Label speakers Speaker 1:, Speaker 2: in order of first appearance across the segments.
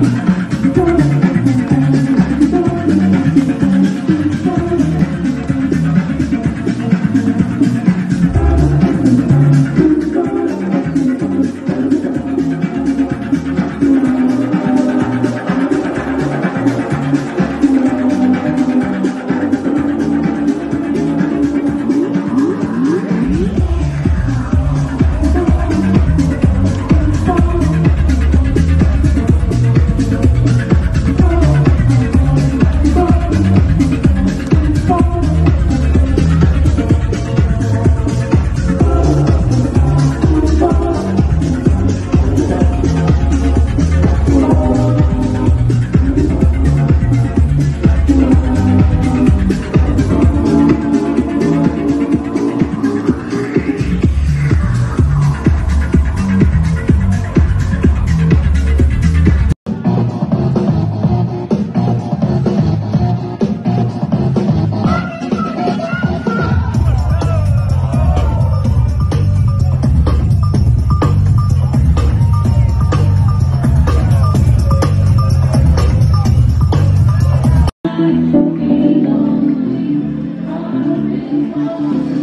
Speaker 1: Thank Thank you.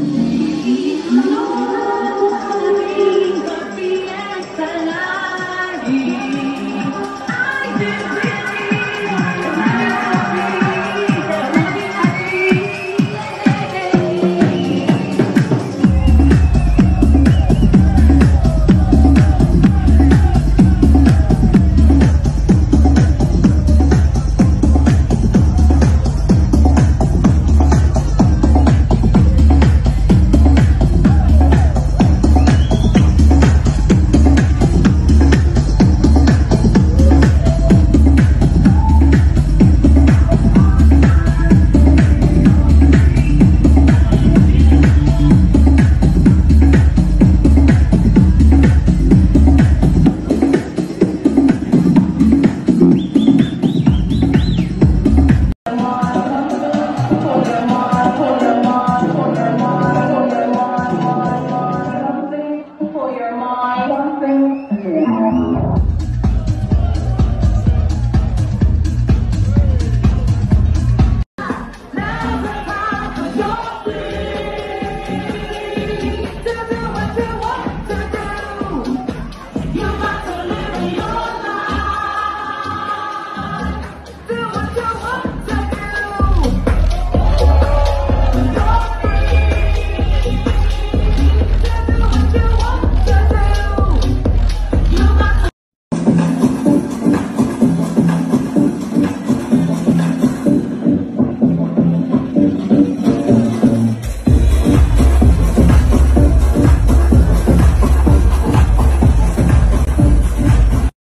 Speaker 1: something